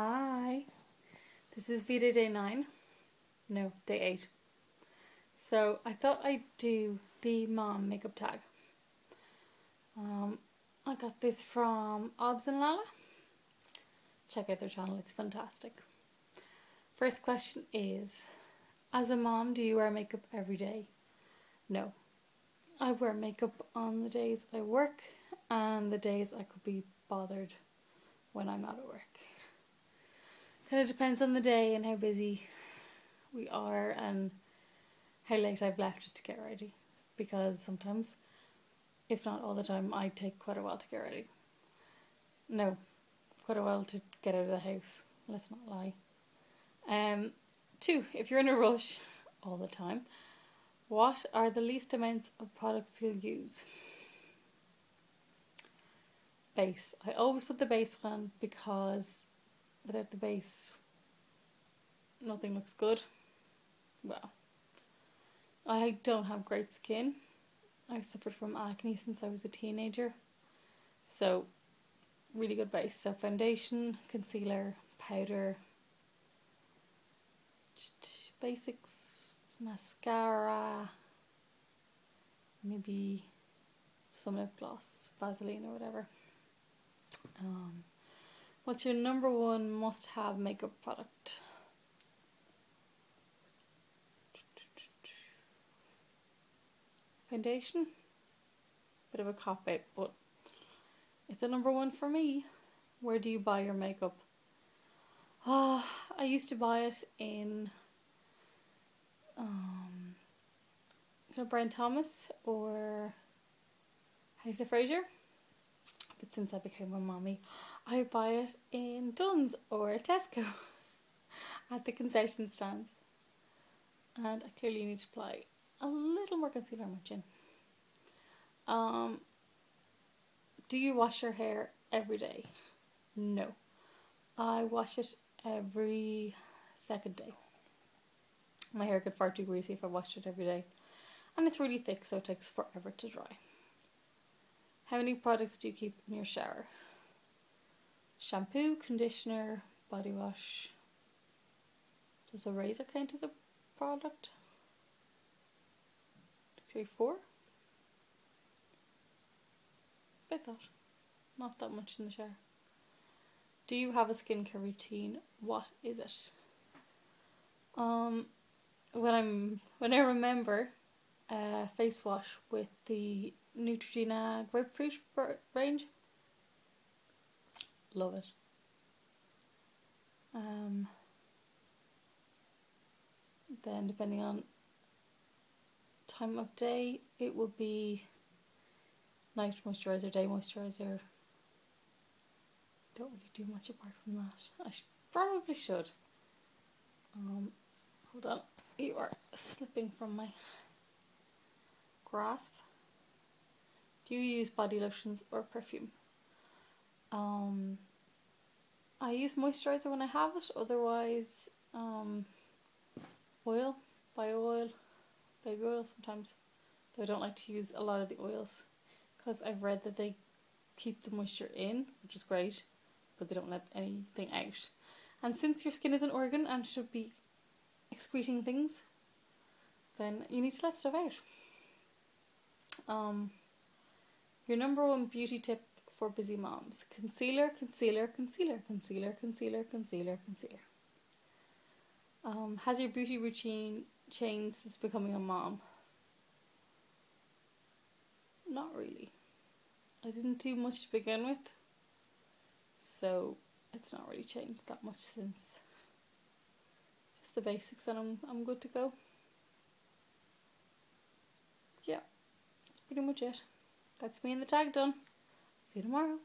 Hi, this is Veda Day 9. No, Day 8. So I thought I'd do the mom makeup tag. Um, I got this from Obs and Lala. Check out their channel, it's fantastic. First question is As a mom, do you wear makeup every day? No. I wear makeup on the days I work and the days I could be bothered when I'm out at work. Kind of depends on the day and how busy we are and how late I've left to get ready. Because sometimes, if not all the time, I take quite a while to get ready. No, quite a while to get out of the house. Let's not lie. Um, two, if you're in a rush all the time, what are the least amounts of products you'll use? Base. I always put the base on because without the base, nothing looks good. Well, I don't have great skin. I suffered from acne since I was a teenager. So, really good base. So, foundation, concealer, powder, basics, mascara, maybe some lip gloss, Vaseline or whatever. Um, what's your number one must have makeup product? Foundation? Bit of a cop out, but it's a number one for me. Where do you buy your makeup? Ah, oh, I used to buy it in um, kind of Brown Thomas or House of Fraser but since I became a mommy, I buy it in Dunnes or Tesco at the concession stands. And I clearly need to apply a little more concealer on my chin. Um, do you wash your hair every day? No. I wash it every second day. My hair gets far too greasy if I washed it every day. And it's really thick, so it takes forever to dry. How many products do you keep in your shower? Shampoo, conditioner, body wash. Does a razor count as a product? Three, four? About that. Not that much in the shower. Do you have a skincare routine? What is it? Um, when I'm when I remember, uh, face wash with the Neutrogena grapefruit range. Love it. Um, then depending on time of day, it will be night moisturizer, day moisturizer. Don't really do much apart from that. I sh probably should. Um, hold on, you are slipping from my grasp. Do you use body lotions or perfume? Um, I use moisturizer when I have it, otherwise, um, oil, bio oil, baby oil sometimes. Though I don't like to use a lot of the oils because I've read that they keep the moisture in, which is great, but they don't let anything out. And since your skin is an organ and should be excreting things, then you need to let stuff out. Um, your number one beauty tip for busy moms concealer, concealer, concealer, concealer, concealer, concealer, concealer. Um, has your beauty routine changed since becoming a mom? Not really. I didn't do much to begin with, so it's not really changed that much since. Just the basics, and I'm I'm good to go. Yeah, that's pretty much it. That's me and the tag done. See you tomorrow.